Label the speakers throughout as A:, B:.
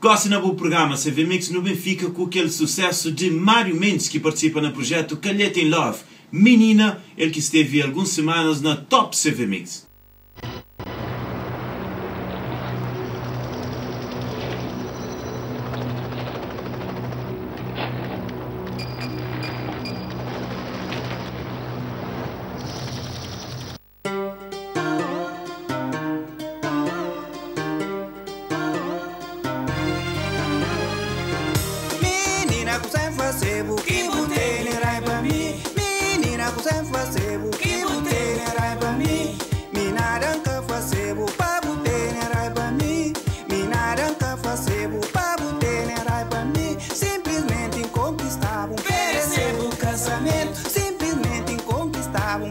A: Cossina o programa CV Mix no Benfica com aquele sucesso de Mário Mendes que participa no projeto Calheta in Love. Menina, ele que esteve algumas semanas na Top CV Mix.
B: fazer buquim botei rai pra mim. Menina consegue fazer Que botei rai para mim. Minaranca arranca fazer bupa botei rai pra mim. Minaranca arranca fazer bupa botei rai pra mim. Simplesmente conquistavam, Pereceu o casamento. Simplesmente inconquistável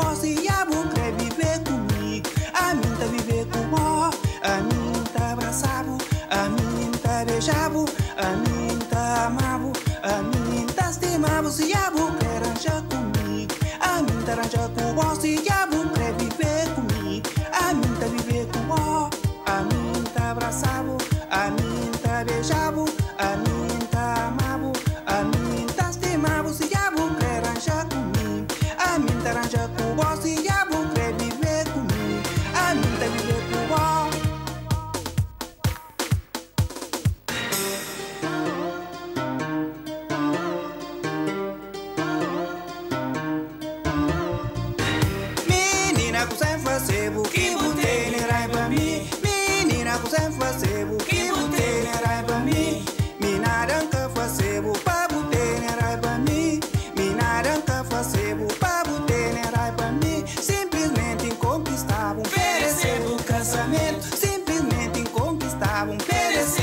B: amor e amor quer viver comigo. A mim tá viver com amor, a mim tá abraçado, a mim tá beijado, a mim tá amavo, a mim tá estimado. Se amor quer é arranjar comigo, a mim tá arranjar com amor. Se amor quer é viver comigo, a mim tá viver com amor, a mim tá abraçado, a mim tá beijado. Minutes.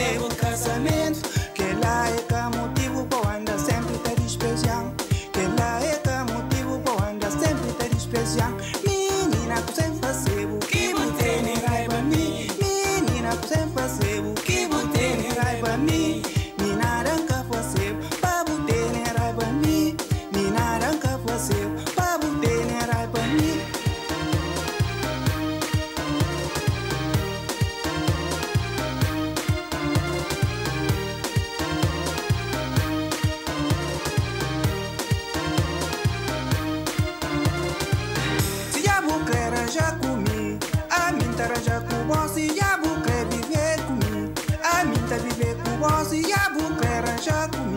B: escuchar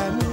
B: I know.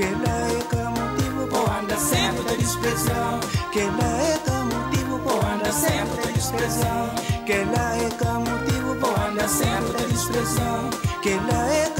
B: Que lá é que motivo para anda sempre da desprezão. Que lá é que motivo para anda sempre da desprezão. Que lá é que motivo para anda sempre da desprezão. Que lá é que